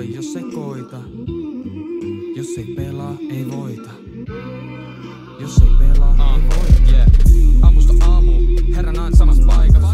voi, jos ei koita. Jos ei pelaa, ei voita. Jos ei pelaa, ei voita. Yeah. Aamusta aamu, herran aina samassa paikassa.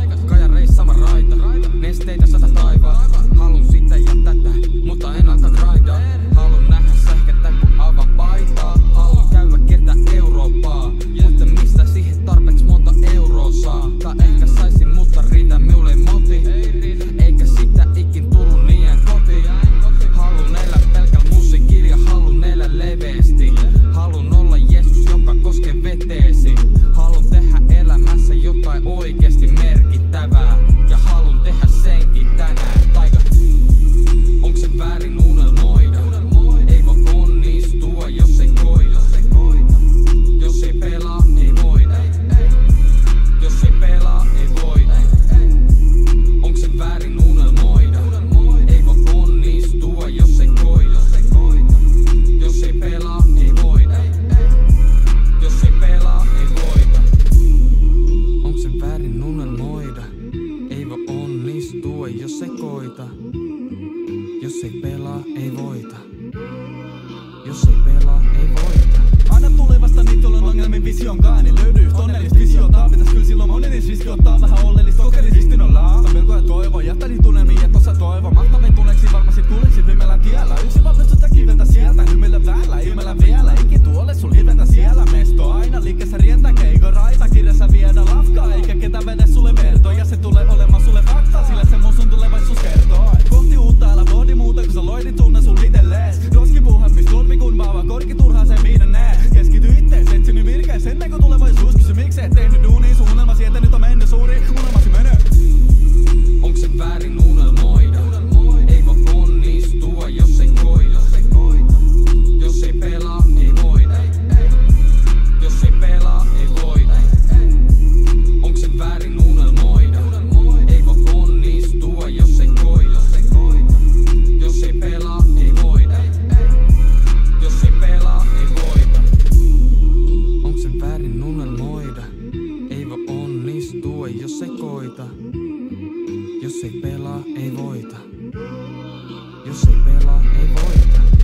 voi, jos ei koita. Jos ei pelaa, ei voita. Jos ei pelaa, ei voita. Aina tulevasta, niin tuolla on ongelmin vision kaani niin löydy tonnellisuutta. Jos ei pelaa, ei voita. Jos ei pelaa, ei voita.